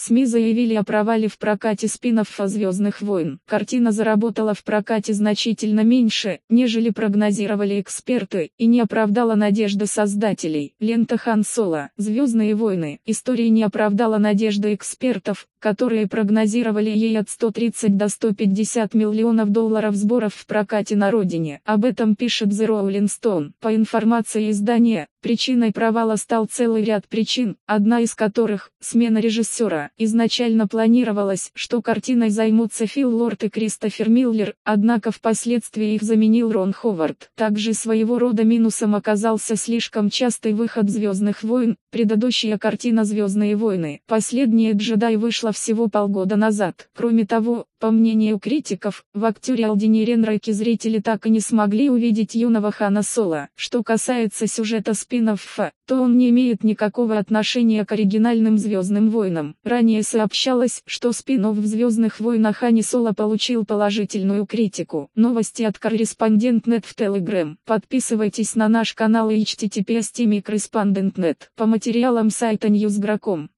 СМИ заявили о провале в прокате спинов «Звездных войн». Картина заработала в прокате значительно меньше, нежели прогнозировали эксперты, и не оправдала надежды создателей. Лента Хан Соло, «Звездные войны», история не оправдала надежды экспертов, которые прогнозировали ей от 130 до 150 миллионов долларов сборов в прокате на родине. Об этом пишет The Rolling Stone. По информации издания, причиной провала стал целый ряд причин, одна из которых – смена режиссера. Изначально планировалось, что картиной займутся Фил Лорд и Кристофер Миллер, однако впоследствии их заменил Рон Ховард. Также своего рода минусом оказался слишком частый выход «Звездных войн», предыдущая картина «Звездные войны». Последняя «Джедай» вышла всего полгода назад. Кроме того, по мнению критиков, в актере Алдине Ренрайке зрители так и не смогли увидеть юного Хана Соло. Что касается сюжета спин то он не имеет никакого отношения к оригинальным Звездным войнам. Ранее сообщалось, что спин в Звездных войнах Хани Соло получил положительную критику. Новости от корреспондент.нет в Telegram. Подписывайтесь на наш канал и https По материалам сайта Newsgro.com.